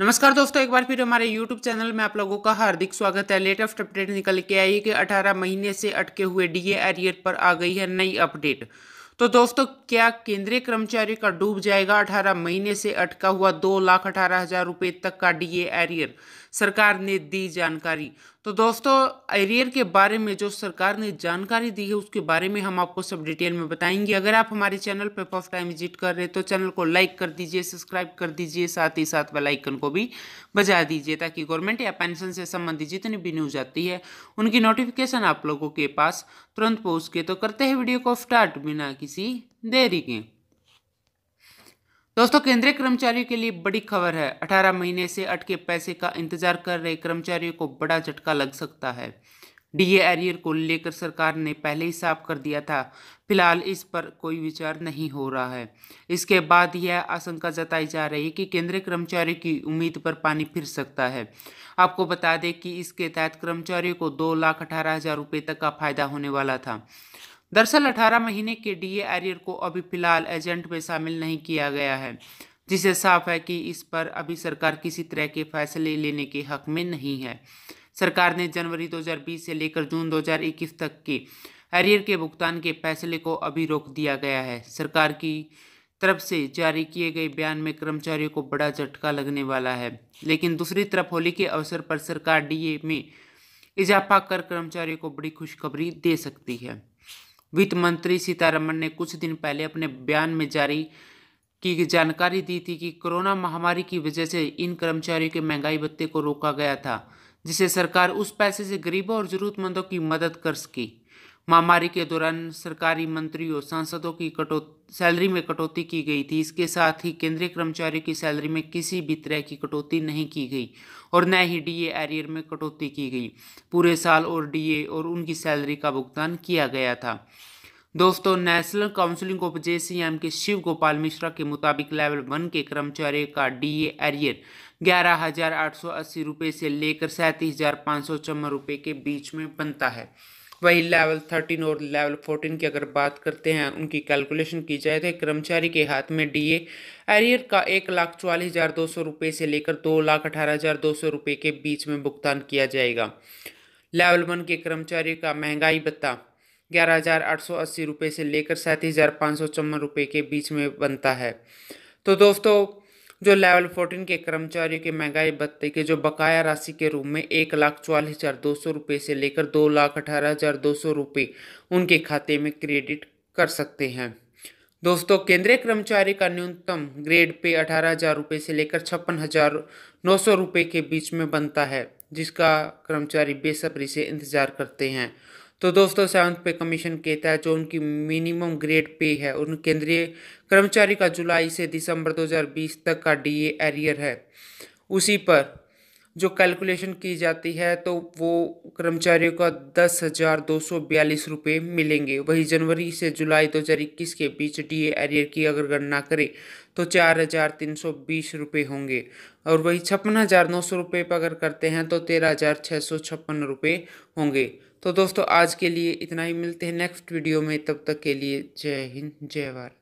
नमस्कार दोस्तों, एक बार फिर हमारे YouTube चैनल में आप लोगों का हार्दिक स्वागत है। लेटेस्ट अपडेट निकल के आई है कि 18 महीने से अटके हुए डीए एरियर पर आ गई है नई अपडेट तो दोस्तों, क्या केंद्रीय कर्मचारी का डूब जाएगा? 18 महीने से अटका हुआ दो लाख अठारह हज़ार रुपये तक का डीए एरियर सरकार ने दी जानकारी। तो दोस्तों, एरियर के बारे में जो सरकार ने जानकारी दी है, उसके बारे में हम आपको सब डिटेल में बताएँगे। अगर आप हमारे चैनल पर फ़र्स्ट टाइम विज़िट कर रहे हैं तो चैनल को लाइक कर दीजिए, सब्सक्राइब कर दीजिए, साथ ही साथ बेल आइकन को भी बजा दीजिए, ताकि गवर्नमेंट या पेंशन से संबंधित जितनी भी न्यूज़ आती है, उनकी नोटिफिकेशन आप लोगों के पास तुरंत पहुँच के। तो करते हैं वीडियो को स्टार्ट बिना किसी देरी के। दोस्तों, केंद्रीय कर्मचारियों के लिए बड़ी खबर है। 18 महीने से अटके पैसे का इंतज़ार कर रहे कर्मचारियों को बड़ा झटका लग सकता है। डीए एरियर को लेकर सरकार ने पहले ही साफ़ कर दिया था। फ़िलहाल इस पर कोई विचार नहीं हो रहा है। इसके बाद यह आशंका जताई जा रही है कि केंद्रीय कर्मचारियों की उम्मीद पर पानी फिर सकता है। आपको बता दें कि इसके तहत कर्मचारियों को दो लाख अठारह हज़ार रुपये तक का फ़ायदा होने वाला था। दरअसल 18 महीने के डीए एरियर को अभी फ़िलहाल एजेंट में शामिल नहीं किया गया है, जिसे साफ़ है कि इस पर अभी सरकार किसी तरह के फैसले लेने के हक में नहीं है। सरकार ने जनवरी 2020 से लेकर जून 2021 तक के एरियर के भुगतान के फैसले को अभी रोक दिया गया है। सरकार की तरफ़ से जारी किए गए बयान में कर्मचारियों को बड़ा झटका लगने वाला है, लेकिन दूसरी तरफ़ होली के अवसर पर सरकार डीए में इजाफा कर कर्मचारियों को बड़ी खुशखबरी दे सकती है। वित्त मंत्री सीतारमण ने कुछ दिन पहले अपने बयान में जारी की जानकारी दी थी कि कोरोना महामारी की वजह से इन कर्मचारियों के महँगाई भत्ते को रोका गया था, जिसे सरकार उस पैसे से गरीबों और जरूरतमंदों की मदद कर सकी। महामारी के दौरान सरकारी मंत्रियों, सांसदों की कटौती सैलरी में कटौती की गई थी। इसके साथ ही केंद्रीय कर्मचारियों की सैलरी में किसी भी तरह की कटौती नहीं की गई और न ही डीए एरियर में कटौती की गई। पूरे साल और डीए और उनकी सैलरी का भुगतान किया गया था। दोस्तों, नेशनल काउंसिलिंग ऑफ़ जेसीएम के शिव गोपाल मिश्रा के मुताबिक लेवल वन के कर्मचारियों का डीए एरियर ग्यारह हज़ार आठ सौ अस्सी रुपये से लेकर सैंतीस हज़ार पाँच सौ चौवन रुपये के बीच में बनता है। वही लेवल थर्टीन और लेवल फोर्टीन की अगर बात करते हैं, उनकी कैलकुलेशन की जाए तो कर्मचारी के हाथ में डीए एरियर का एक लाख चौवालीस हज़ार दो सौ रुपये से लेकर दो लाख अठारह हज़ार दो सौ रुपये के बीच में भुगतान किया जाएगा। लेवल वन के कर्मचारी का महँगाई भत्ता ग्यारह हज़ार आठ सौ अस्सी रुपये से लेकर सैंतीस हज़ार पाँच सौ चौवन रुपये के बीच में बनता है। तो दोस्तों जो लेवल फोर्टीन के कर्मचारियों के महँगाई भत्ते के जो बकाया राशि के रूप में एक लाख चौवालीस हज़ार दो सौ रुपये से लेकर दो लाख अठारह हज़ार दो सौ रुपये उनके खाते में क्रेडिट कर सकते हैं। दोस्तों, केंद्रीय कर्मचारी का न्यूनतम ग्रेड पे अठारह हज़ार रुपये से लेकर छप्पन हज़ार नौ सौ रुपये के बीच में बनता है, जिसका कर्मचारी बेसब्री से इंतज़ार करते हैं। तो दोस्तों सेवन्थ पे कमीशन के तहत जो उनकी मिनिमम ग्रेड पे है, उन केंद्रीय कर्मचारी का जुलाई से दिसंबर 2020 तक का डीए एरियर है। उसी पर जो कैलकुलेशन की जाती है तो वो कर्मचारियों का दस हज़ार दो सौ बयालीस रुपये मिलेंगे। वही जनवरी से जुलाई 2021 के बीच डीए एरियर की अगर गणना करें तो चार हज़ार तीन सौ बीस रुपये होंगे। और वही छप्पन हज़ार नौ सौ रुपये पर अगर करते हैं तो तेरह हज़ार छः सौ छप्पन रुपये होंगे। तो दोस्तों, आज के लिए इतना ही, मिलते हैं नेक्स्ट वीडियो में, तब तक के लिए जय हिंद, जय भारत।